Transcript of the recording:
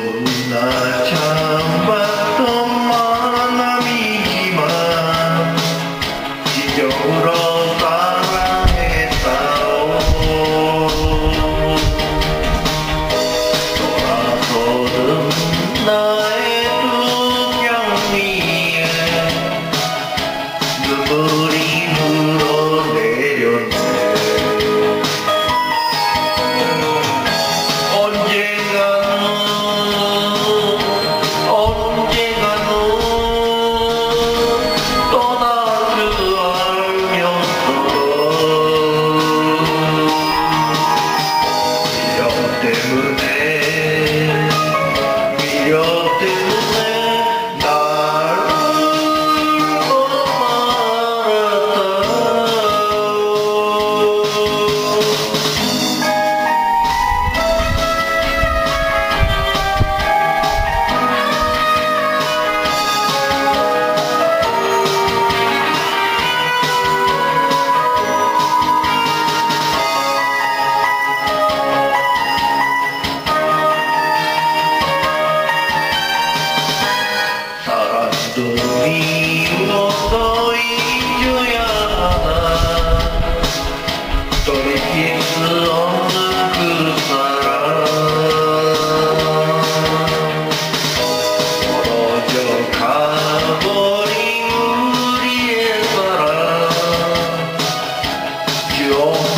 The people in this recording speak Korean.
존나 참았던 만남이지만 지겨워 주십시오.